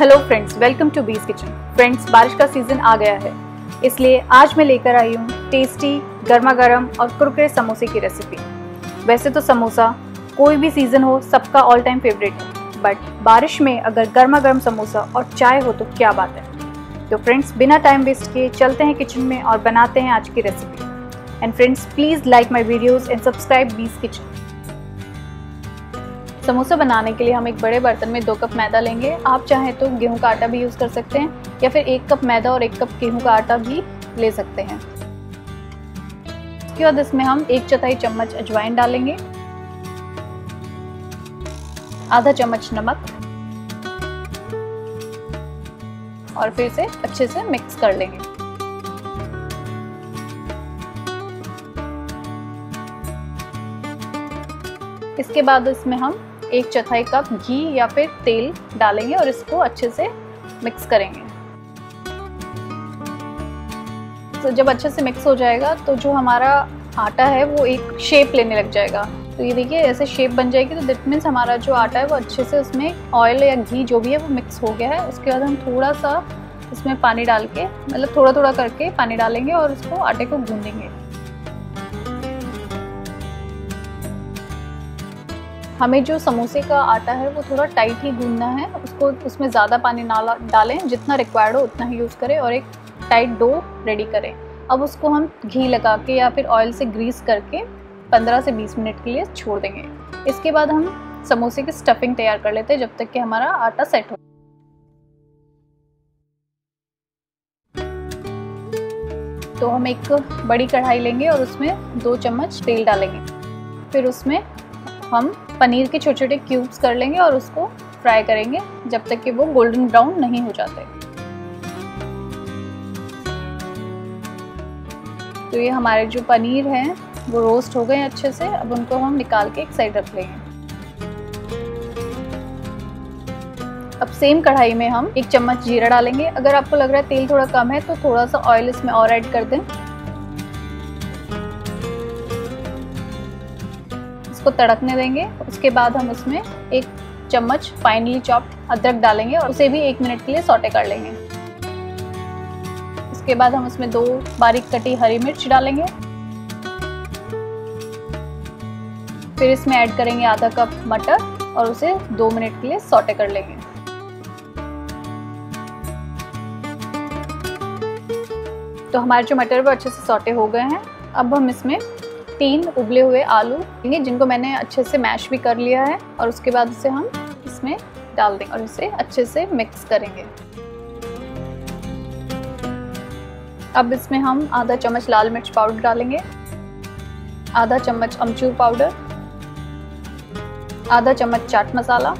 Hello friends welcome to Bee's Kitchen friends बारिश का season आ गया है। इसलिए आज मैं लेकर आई हूँ टेस्टी गर्मा गर्म और कुरकुरे समोसे की रेसिपी वैसे तो समोसा कोई भी सीज़न हो, सबका ऑल टाइम फेवरेट है। बट बारिश में अगर गर्मा गर्म समोसा और चाय हो तो क्या बात है? तो फ्रेंड्स बिना टाइम वेस्ट किए चलते हैं किचन में और बनाते हैं आज की recipe and friends please like my videos and subscribe Bee's Kitchen samosa बनाने के लिए हम एक बड़े बर्तन में दो कप मैदा लेंगे। आप चाहें तो गेहूँ का आटा भी यूज़ कर सकते हैं या फिर एक कप मैदा और एक कप गेहूँ का आटा भी ले सकते हैं। उसके बाद इसमें हम एक चौथाई चम्मच अजवाइन डालेंगे। आधा चम्मच नमक। और फिर से अच्छे से मिक्स कर लेंगे। इसके बाद इसमें हम एक चौथाई कप घी या फिर तेल डालेंगे और इसको अच्छे से मिक्स करेंगे। तो जब अच्छे से मिक्स हो जाएगा तो जो हमारा आटा है, वो एक शेप लेने लग जाएगा। तो ये देखिए, ऐसे शेप बन जाएगी तो दैट मीन्स हमारा जो आटा है, वो अच्छे से उसमें ऑयल या घी जो भी है, वो मिक्स हो गया है। उसके बाद हम थोड़ा सा इसमें पानी डाल के मतलब थोड़ा थोड़ा करके पानी डालेंगे और उसको आटे को गूंदेंगे। हमें जो समोसे का आटा है, वो थोड़ा टाइट ही गूंदना है। उसको, उसमें ज़्यादा पानी ना डालें, जितना रिक्वायर्ड हो उतना ही यूज़ करें और एक टाइट डो रेडी करें। अब उसको हम घी लगा के या फिर ऑयल से ग्रीस करके 15 से 20 मिनट के लिए छोड़ देंगे। इसके बाद हम समोसे की स्टफिंग तैयार कर लेते हैं जब तक कि हमारा आटा सेट हो। तो हम एक बड़ी कढ़ाई लेंगे और उसमें दो चम्मच तेल डालेंगे। फिर उसमें हम पनीर के छोटे छोटे क्यूब्स कर लेंगे और उसको फ्राई करेंगे, जब तक कि वो गोल्डन ब्राउन नहीं हो जाते। तो ये हमारे जो पनीर हैं, वो रोस्ट हो गए अच्छे से, अब उनको हम निकाल के एक साइड रख लेंगे। अब सेम कढ़ाई में हम एक चम्मच जीरा डालेंगे। अगर आपको लग रहा है तेल थोड़ा कम है तो थोड़ा सा ऑयल इसमें और ऐड कर दें। इसको तड़कने देंगे। उसके बाद हम उसमें एक चम्मच फाइनली चॉप अदरक डालेंगे और उसे भी एक मिनट के लिए सोटे कर लेंगे। उसके बाद हम उसमें दो बारीक कटी हरी मिर्च डालेंगे। फिर इसमें ऐड करेंगे आधा कप मटर और उसे दो मिनट के लिए सोटे कर लेंगे। तो हमारे जो मटर वो अच्छे से सोटे हो गए हैं। अब हम इसमें तीन उबले हुए आलू लेंगे, जिनको मैंने अच्छे से मैश भी कर लिया है और उसके बाद उसे हम इसमें डाल देंगे और इसे अच्छे से मिक्स करेंगे। अब इसमें हम आधा चम्मच लाल मिर्च पाउडर डालेंगे, आधा चम्मच अमचूर पाउडर, आधा चम्मच चाट मसाला,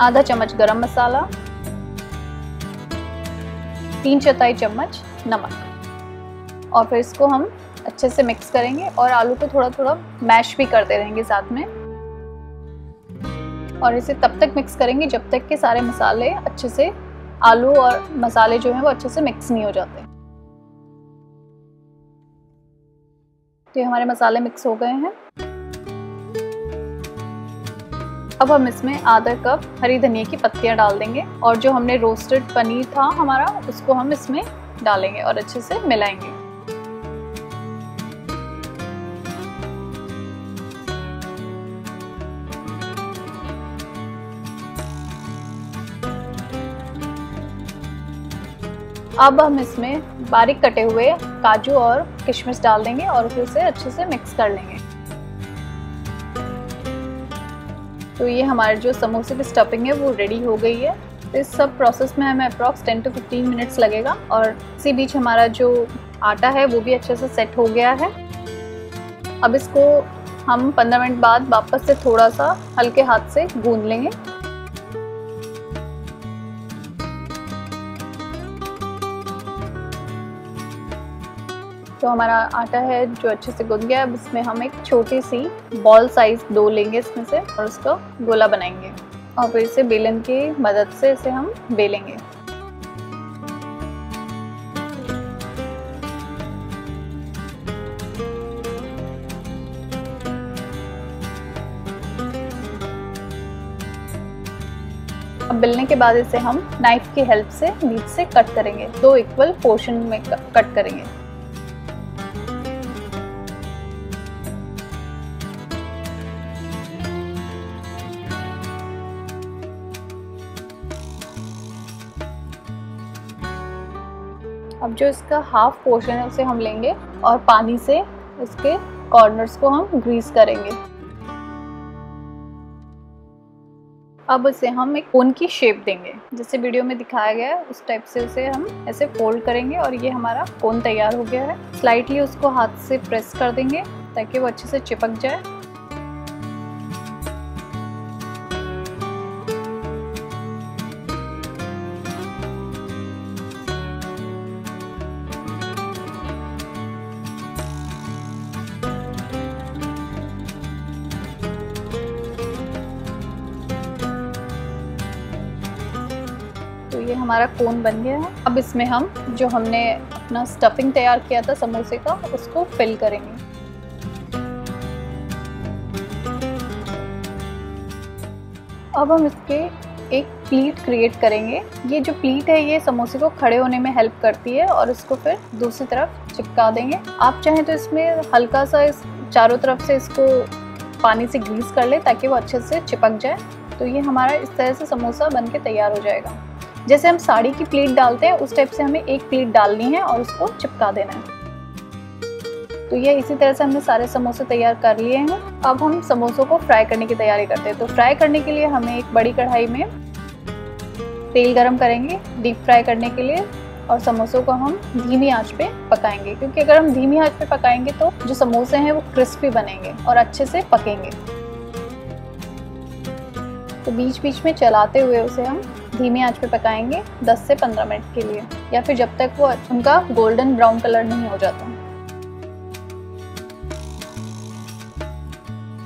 आधा चम्मच गरम मसाला, तीन चौथाई चम्मच नमक। और फिर इसको हम अच्छे से मिक्स करेंगे और आलू को थोड़ा थोड़ा मैश भी करते रहेंगे साथ में। और इसे तब तक मिक्स करेंगे जब तक कि सारे मसाले अच्छे से आलू और मसाले जो हैं वो अच्छे से मिक्स नहीं हो जाते। तो ये हमारे मसाले मिक्स हो गए हैं। अब हम इसमें आधा कप हरी धनिया की पत्तियाँ डाल देंगे और जो हमने रोस्टेड पनीर था हमारा उसको हम इसमें डालेंगे और अच्छे से मिलाएँगे। अब हम इसमें बारीक कटे हुए काजू और किशमिश डाल देंगे और फिर से अच्छे से मिक्स कर लेंगे। तो ये हमारे जो समोसे की स्टफिंग है, वो रेडी हो गई है। इस सब प्रोसेस में हमें अप्रॉक्स 10 टू 15 मिनट्स लगेगा और इसी बीच हमारा जो आटा है, वो भी अच्छे से सेट हो गया है। अब इसको हम 15 मिनट बाद वापस से थोड़ा सा हल्के हाथ से गूंद लेंगे। तो हमारा आटा है, जो अच्छे से गुंद गया अब इसमें हम एक छोटी सी बॉल साइज़ डो लेंगे इसमें से और उसका गोला बनाएँगे। और फिर इसे बेलन की मदद से इसे हम बेलेंगे। अब बेलने के बाद इसे हम नाइफ की हेल्प से बीच से कट करेंगे। दो इक्वल पोर्शन में कट करेंगे। अब जो इसका हाफ़ पोर्शन है, उसे हम लेंगे और पानी से इसके कॉर्नर्स को हम ग्रीस करेंगे। अब इसे हम एक कोन की शेप देंगे। जैसे वीडियो में दिखाया गया है, उस टाइप से उसे हम ऐसे फोल्ड करेंगे और ये हमारा कोन तैयार हो गया है। स्लाइटली उसको हाथ से प्रेस कर देंगे ताकि वो अच्छे से चिपक जाए। हमारा कोन बन गया है। अब इसमें हम जो हमने अपना स्टफिंग तैयार किया था समोसे का, उसको फिल करेंगे। अब हम इसके एक प्लीट क्रिएट करेंगे। ये जो प्लीट है, ये समोसे को खड़े होने में हेल्प करती है और इसको फिर दूसरी तरफ़ चिपका देंगे। आप चाहें तो इसमें हल्का सा इस चारों तरफ़ से इसको पानी से ग्रीस कर ले ताकि वो अच्छे से चिपक जाए। तो ये हमारा इस तरह से समोसा बन के तैयार हो जाएगा। जैसे हम साड़ी की प्लीट डालते हैं, उस टाइप से हमें एक प्लेट डालनी है और उसको चिपका देना है। तो ये इसी तरह से हमने सारे समोसे तैयार कर लिए हैं। अब हम समोसों को फ्राई करने की तैयारी करते हैं। तो फ्राई करने के लिए हमें एक बड़ी कढ़ाई में तेल गरम करेंगे डीप फ्राई करने के लिए, और समोसों को हम धीमी आँच पे पकाएँगे। क्योंकि अगर हम धीमी आँच पे पकाएँगे तो जो समोसे हैं वो क्रिस्पी बनेंगे और अच्छे से पकेंगे। तो बीच बीच में चलाते हुए उसे हम धीमी आँच पे पकाएँगे 10 से 15 मिनट के लिए, या फिर जब तक वो उनका गोल्डन ब्राउन कलर नहीं हो जाता।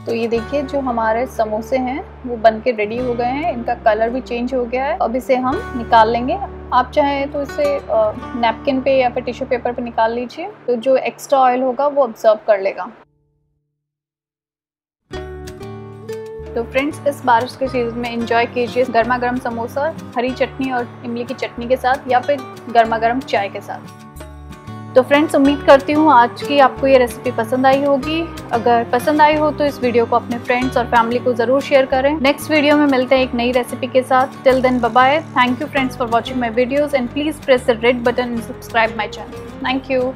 तो ये देखिए जो हमारे समोसे हैं, वो बन के रेडी हो गए हैं, इनका कलर भी चेंज हो गया है। अब इसे हम निकाल लेंगे। आप चाहें तो इसे नैपकिन पे या फिर टिश्यू पेपर पे निकाल लीजिए। तो जो एक्स्ट्रा ऑयल होगा वो ऑब्ज़र्व कर लेगा। तो फ्रेंड्स इस बारिश के सीज़न में इंजॉय कीजिए गर्मा गर्म समोसा, हरी चटनी और इमली की चटनी के साथ या फिर गर्मा गर्म चाय के साथ। तो फ्रेंड्स उम्मीद करती हूँ आज की आपको ये रेसिपी पसंद आई होगी। अगर पसंद आई हो तो इस वीडियो को अपने फ्रेंड्स और फैमिली को ज़रूर शेयर करें। नेक्स्ट वीडियो में मिलते हैं एक नई रेसिपी के साथ। Till then bye thank you friends for watching my videos and please press the red button and subscribe my channel thank you